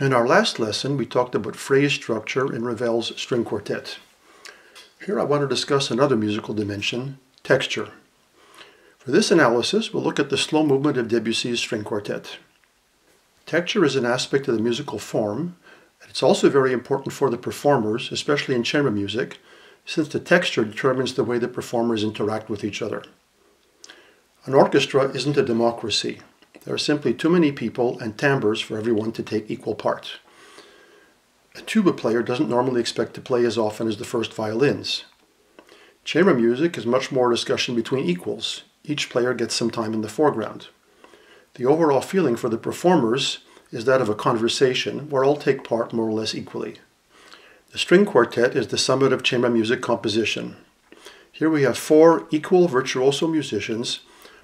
In our last lesson, we talked about phrase structure in Ravel's string quartet. Here I want to discuss another musical dimension, texture. For this analysis, we'll look at the slow movement of Debussy's string quartet. Texture is an aspect of the musical form, and it's also very important for the performers, especially in chamber music, since the texture determines the way the performers interact with each other. An orchestra isn't a democracy. There are simply too many people and timbres for everyone to take equal part. A tuba player doesn't normally expect to play as often as the first violins. Chamber music is much more discussion between equals. Each player gets some time in the foreground. The overall feeling for the performers is that of a conversation where all take part more or less equally. The string quartet is the summit of chamber music composition. Here we have four equal virtuoso musicians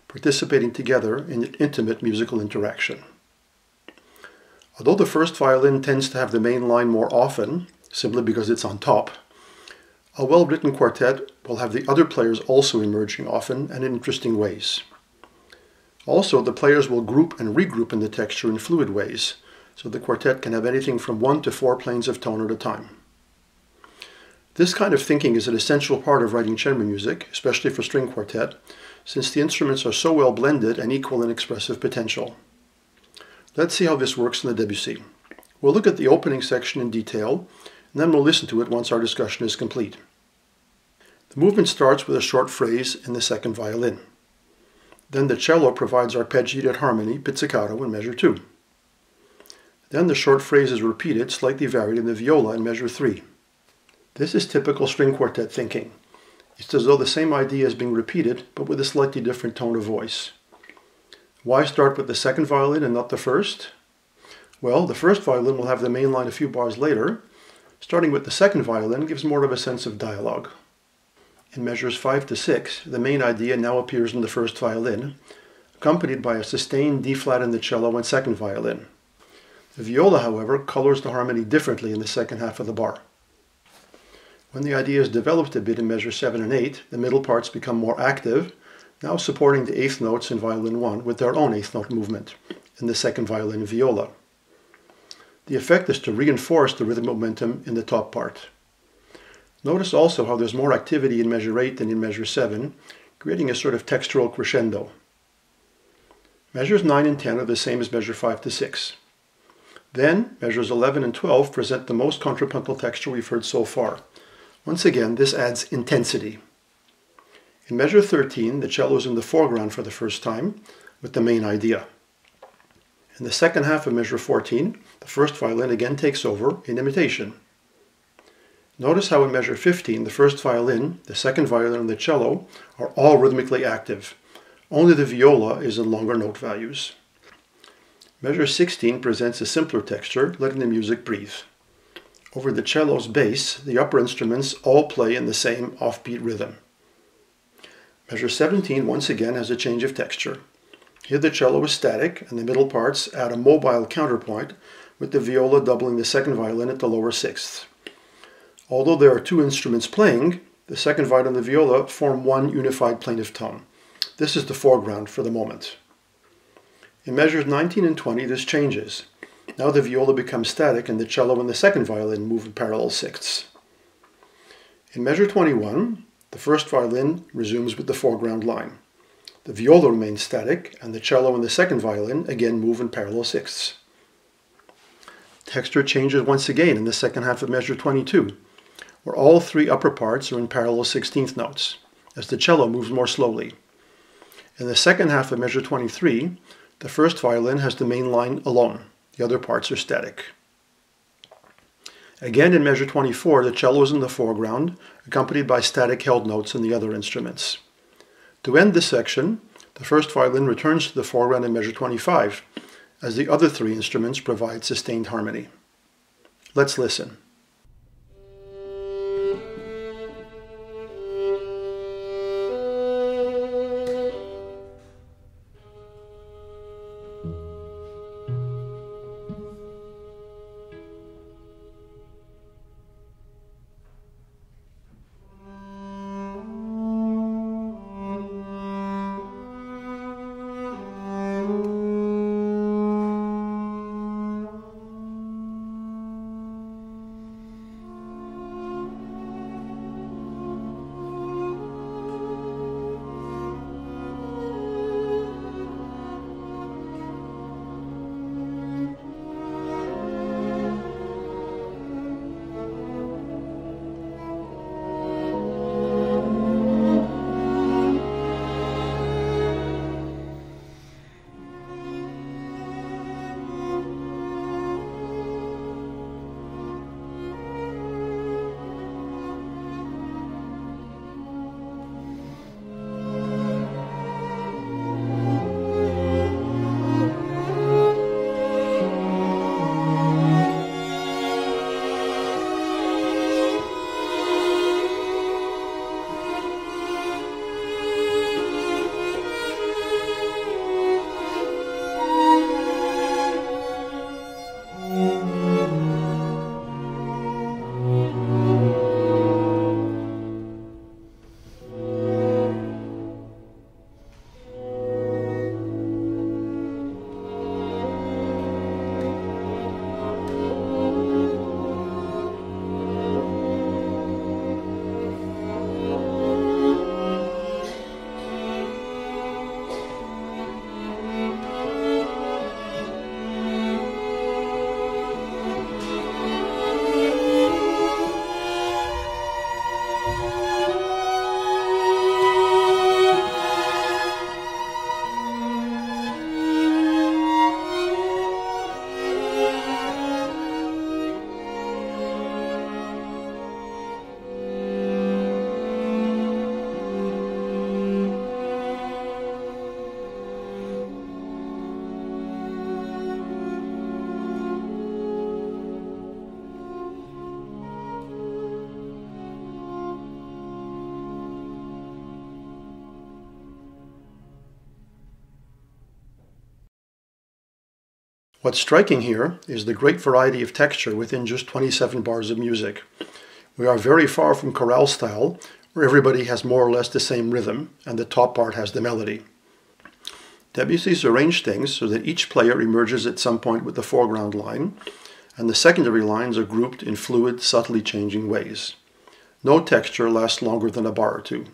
participating together in an intimate musical interaction. Although the first violin tends to have the main line more often, simply because it's on top, a well-written quartet will have the other players also emerging often and in interesting ways. Also, the players will group and regroup in the texture in fluid ways, so the quartet can have anything from one to four planes of tone at a time. This kind of thinking is an essential part of writing chamber music, especially for string quartet, since the instruments are so well blended and equal in expressive potential. Let's see how this works in the Debussy. We'll look at the opening section in detail, and then we'll listen to it once our discussion is complete. The movement starts with a short phrase in the second violin. Then the cello provides arpeggiated harmony, pizzicato, in measure 2. Then the short phrase is repeated, slightly varied in the viola in measure 3. This is typical string quartet thinking. It's as though the same idea is being repeated, but with a slightly different tone of voice. Why start with the second violin and not the first? Well, the first violin will have the main line a few bars later. Starting with the second violin gives more of a sense of dialogue. In measures 5 to 6, the main idea now appears in the first violin, accompanied by a sustained D flat in the cello and second violin. The viola, however, colors the harmony differently in the second half of the bar. When the idea is developed a bit in measure 7 and 8, the middle parts become more active, now supporting the eighth notes in violin 1 with their own eighth note movement in the second violin viola. The effect is to reinforce the rhythm momentum in the top part. Notice also how there's more activity in measure 8 than in measure 7, creating a sort of textural crescendo. Measures 9 and 10 are the same as measure 5 to 6. Then, measures 11 and 12 present the most contrapuntal texture we've heard so far, once again, this adds intensity. In measure 13, the cello is in the foreground for the first time with the main idea. In the second half of measure 14, the first violin again takes over in imitation. Notice how in measure 15, the first violin, the second violin, and the cello are all rhythmically active. Only the viola is in longer note values. Measure 16 presents a simpler texture, letting the music breathe. Over the cello's bass, the upper instruments all play in the same offbeat rhythm. Measure 17 once again has a change of texture. Here the cello is static and the middle parts add a mobile counterpoint with the viola doubling the second violin at the lower sixth. Although there are two instruments playing, the second violin and the viola form one unified plaintive tone. This is the foreground for the moment. In measures 19 and 20 this changes. Now the viola becomes static and the cello and the second violin move in parallel sixths. In measure 21, the first violin resumes with the foreground line. The viola remains static and the cello and the second violin again move in parallel sixths. Texture changes once again in the second half of measure 22, where all three upper parts are in parallel 16th notes, as the cello moves more slowly. In the second half of measure 23, the first violin has the main line alone. The other parts are static. Again in measure 24, the cello is in the foreground, accompanied by static held notes in the other instruments. To end this section, the first violin returns to the foreground in measure 25, as the other three instruments provide sustained harmony. Let's listen. What's striking here is the great variety of texture within just 27 bars of music. We are very far from chorale style, where everybody has more or less the same rhythm, and the top part has the melody. Debussy's arranged things so that each player emerges at some point with the foreground line, and the secondary lines are grouped in fluid, subtly changing ways. No texture lasts longer than a bar or two.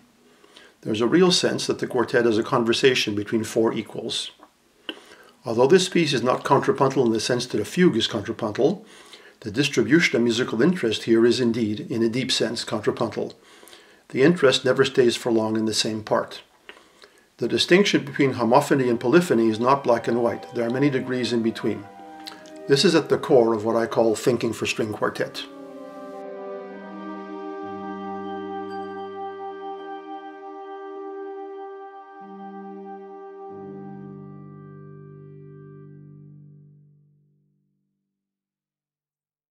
There's a real sense that the quartet is a conversation between four equals. Although this piece is not contrapuntal in the sense that a fugue is contrapuntal, the distribution of musical interest here is indeed, in a deep sense, contrapuntal. The interest never stays for long in the same part. The distinction between homophony and polyphony is not black and white. There are many degrees in between. This is at the core of what I call thinking for string quartet.